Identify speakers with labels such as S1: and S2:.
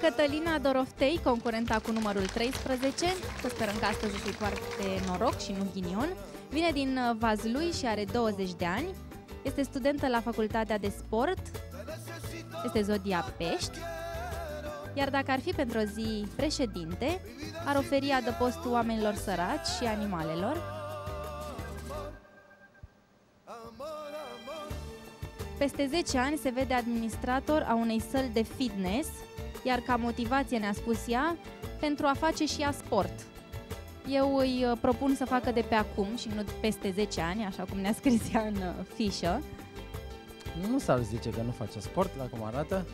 S1: Cătălina Doroftei, concurenta cu numărul 13, să sperăm că astăzi să fie foarte noroc și nu ghinion, vine din uh, Vazlui și are 20 de ani, este studentă la Facultatea de Sport, este zodia Pești, iar dacă ar fi pentru o zi președinte, ar oferi adăpost oamenilor săraci și animalelor. Peste 10 ani se vede administrator a unei săli de fitness, iar ca motivație ne-a spus ea, pentru a face și ea sport. Eu îi uh, propun să facă de pe acum și nu peste 10 ani, așa cum ne-a scris ea în uh, fișă.
S2: Nu s-ar zice că nu face sport, la cum arată.